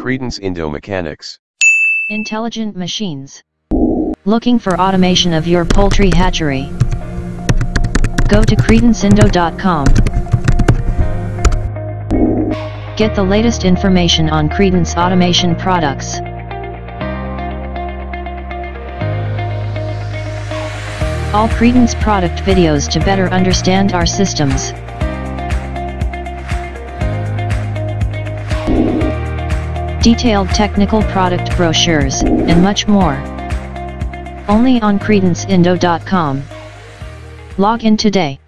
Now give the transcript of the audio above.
Credence Indo Mechanics. Intelligent machines. Looking for automation of your poultry hatchery? Go to credenceindo.com. Get the latest information on Credence automation products. All Credence product videos to better understand our systems. Detailed technical product brochures, and much more. Only on credenceindo.com. Log in today.